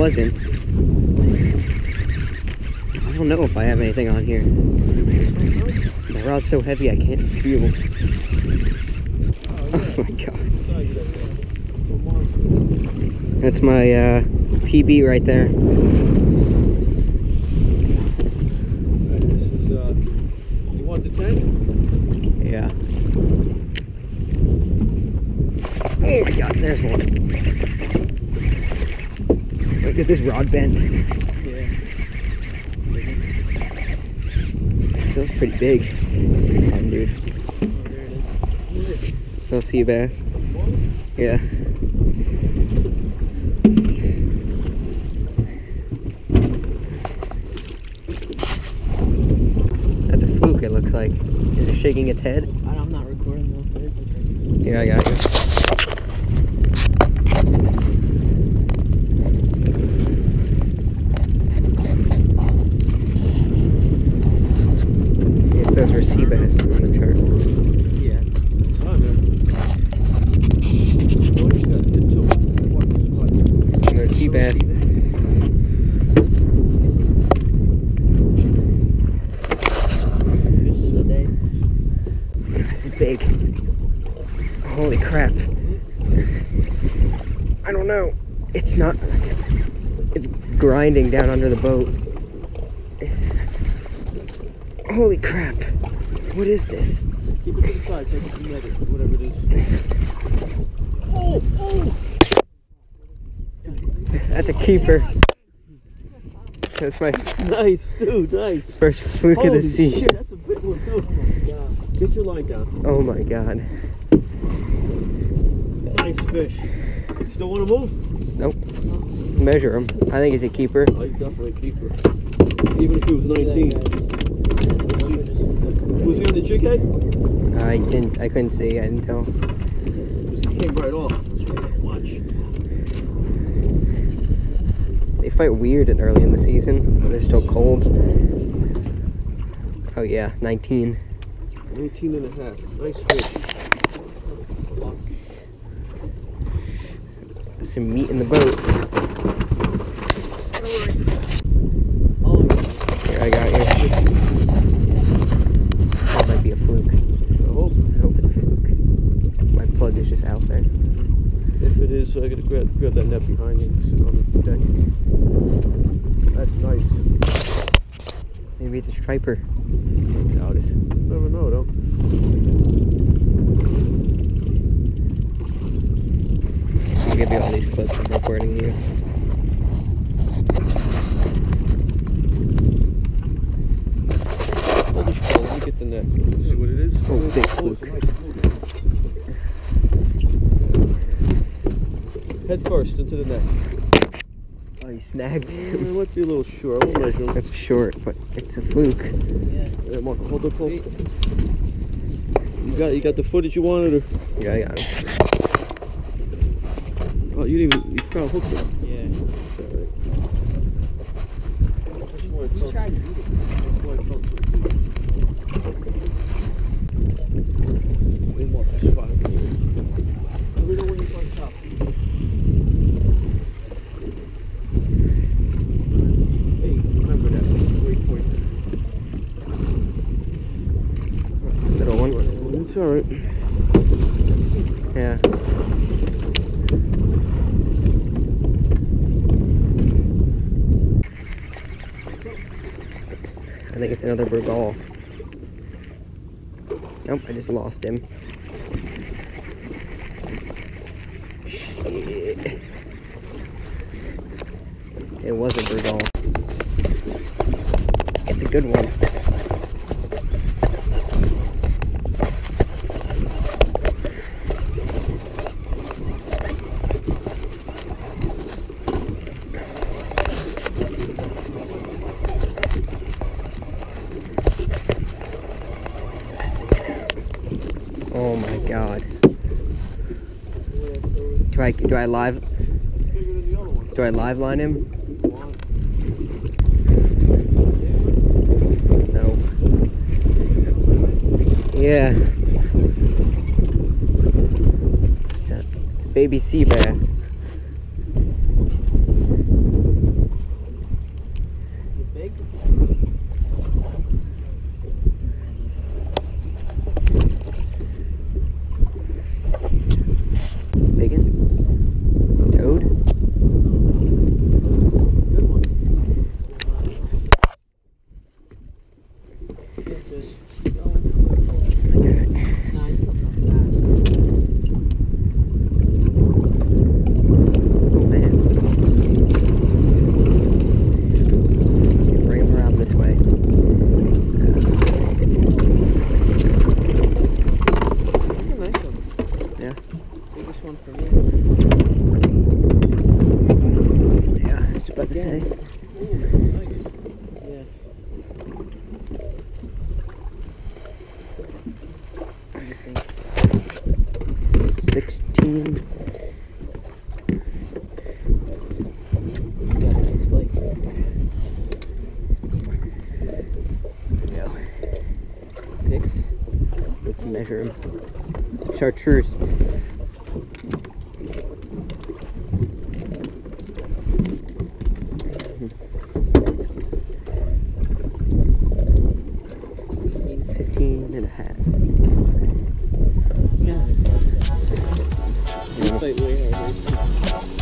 Wasn't. I don't know if I have anything on here. The rod's so heavy I can't feel. Oh my god. That's my uh, PB right there. This is, you want the 10? Yeah. Oh my god, there's one. Look at this rod bend. Yeah. Feels pretty big. Damn, dude. Little sea bass. Yeah. That's a fluke, it looks like. Is it shaking its head? I'm not recording though. Yeah, I got you. Yes, those sea bass on the chart. Yeah. It's on uh, there. He's got it too. What? What? They're sea bass. Fish of the day. This is big. Holy crap. I don't know. It's not. It's grinding down under the boat. Holy crap. What is this? Keep it to the side so I can net it, whatever it is. Oh, oh! That's a keeper. That's my Nice, dude, nice. first fluke of the season. shit, that's a big one too. Oh Get your line down. Oh my god. Nice fish. Still want to move? Nope. Measure him. I think he's a keeper. Oh, he's definitely a keeper. Even if he was 19. Was he on the jig head? I didn't. I couldn't see. I didn't tell. He came right off. Watch. They fight weird and early in the season when they're still cold. Oh yeah, 19. 19 and a half. Nice fish. Some meat in the boat. Oh, Here, I got you. That might be a fluke. I hope. I hope it's a fluke. My plug is just out there. Is, I gotta grab, grab that net behind you. Sit on the deck. That's nice. Maybe it's a striper. Doubt it. Never know though. I'll give you all these clips. I'm recording you. Hold the shell. Let me get the net. Let's see what it is. Oh, big oh, a fluke. Nice fluke. Head first into the net. Oh, you snagged Yeah, him. it might be a little short. We'll measure him. That's short, but it's a fluke. Yeah, Mark, hold the pole. You got you got the footage you wanted, or Yeah, I got him. oh you didn't even you found hooked it. yeah. He tried to eat it. Way more fish spot. Let me know when you find top. Hey, remember that. Great point. Little one. It's alright. Yeah. I think it's another Bergall. Nope, I just lost him. Shit. It was a Bergall. It's a good one. Oh my god. Do I do I live do I live line him? No. Yeah. It's a, it's a baby sea bass. measure them. Chartreuse.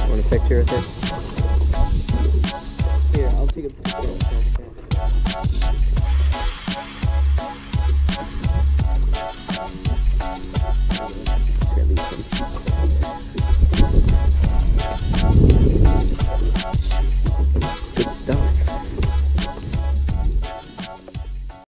want a picture with it?